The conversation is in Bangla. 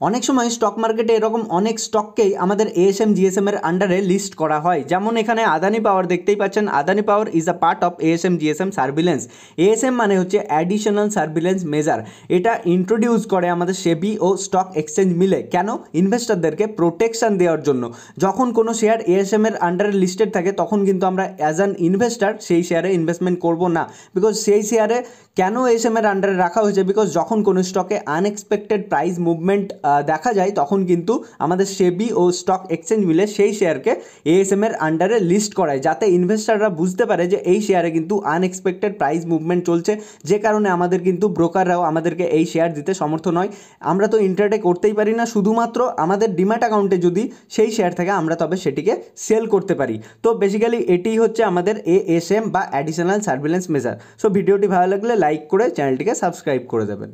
অনেক সময় স্টক মার্কেটে এরকম অনেক স্টককেই আমাদের এএসএম জিএসএম এর আন্ডারে লিস্ট করা হয়। যেমন এখানে আদানি পাওয়ার দেখতেই পাচ্ছেন Adani power is a part of ASM GSM surveillance ASM মানে হচ্ছে অ্যাডিশনাল সার্ভিলেন্স মেজার এটা ইন্ট্রোডিউস করে আমাদের সেবি ও স্টক এক্সচেঞ্জ মিলে। কেন? ইনভেস্টারদেরকে প্রোটেকশন দেওয়ার জন্য। যখন কোনো শেয়ার এএসএম এর আন্ডারে লিস্টেড থাকে, তখন কিন্তু আমরা অ্যাজ অ্যান ইনভেস্টার সেই শেয়ারে ইনভেস্টমেন্ট করব না। বিকজ সেই শেয়ারে কেন এএসএম এর আন্ডারে রাখা হয়েছে? বিকজ যখন কোনো স্টকে আনএক্সপেক্টেড প্রাইস মুভমেন্ট দেখা যায় তখন কিন্তু আমাদের সেবি ও স্টক এক্সচেঞ্জ মিলে সেই শেয়ারকে এএসএম এর আন্ডারে লিস্ট করায়, যাতে ইনভেস্টাররা বুঝতে পারে যে এই শেয়ারে কিন্তু আনএক্সপেক্টেড প্রাইস মুভমেন্ট চলছে। যে কারণে আমাদের কিন্তু ব্রোকাররাও আমাদেরকে এই শেয়ার দিতে সমর্থ নয়। আমরা তো ইন্টারটে করতেই পারি না, শুধুমাত্র আমাদের ডিম্যাট অ্যাকাউন্টে যদি সেই শেয়ার থাকে, আমরা তবে সেটিকে সেল করতে পারি। তো বেসিক্যালি এটিই হচ্ছে আমাদের এএসএম বা অ্যাডিশনাল সার্ভিলেন্স মেজার সো ভিডিওটি ভালো লাগলে লাইক করে চ্যানেলটিকে সাবস্ক্রাইব করে দেবেন।